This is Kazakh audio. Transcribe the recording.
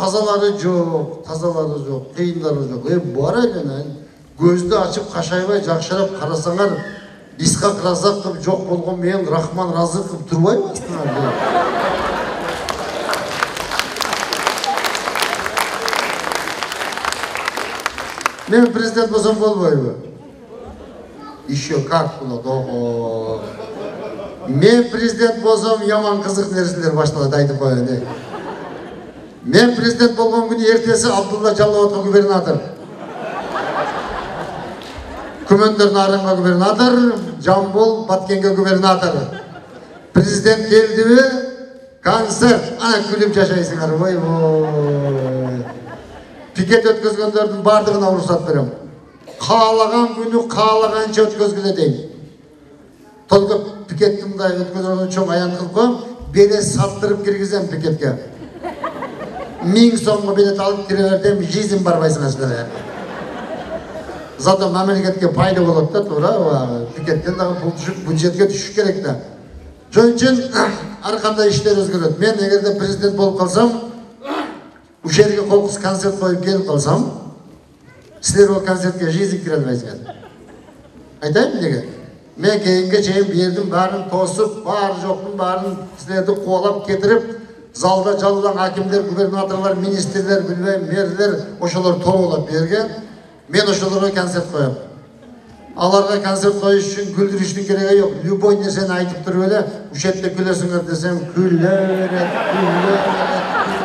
тазалары жоқ тазалары жоқ қиындары жоқ е бар екен көзді ашып қашайбай жақшырап қарасаңар исхақ разақов жоқ болған мен рахман разықов тұрбаймын астыңарда мен президент болсам болбойбу еще как болады ого мен президент болсам яман қызық нәрселер башталады айтып е мен президент болған күні ертесі абдулла жалауатқа губернатор күмөндөр нарынға губернатор жамбыл баткенге губернатор президент келдіби концерт ана күліп жашайсыңар ойбой пикет өткізгендердің бардығына рұқсат беремін қалаған күні қалағанша өткізгіле деймін только пикетті мындай өткізген чоң аян қылып қоямын билет саттырып пикетке миң сомға билет алып кіре бертемін жизнь барбайсыңар сіздер зато мемлекетке пайда болады да тура пикеттен дағы пул түшіп бюджетке түшүш керек да ошон үчүн ар кандай иштер өзгөрөт мен эгерде президент болуп калсам ушул жерге кокус концерт коюп келип калсам силер ол концертке жизнь кіре албайсыңар айтайын неге? Мен кейінге чейин бу жердин баарын тосуп бар жоктун баарын силерди кубалап кетирип залда жалаң акимдер губернаторлор министрлер билбейм мэрлер ошолор толугулап бу жерге мен ошолорго концерт коем аларга концерт коюш үчүн күлдүрүштүн кереги жок любой нерсени айтып туруп эле ушул жерде күлөсүңөр десем күлө берет күлө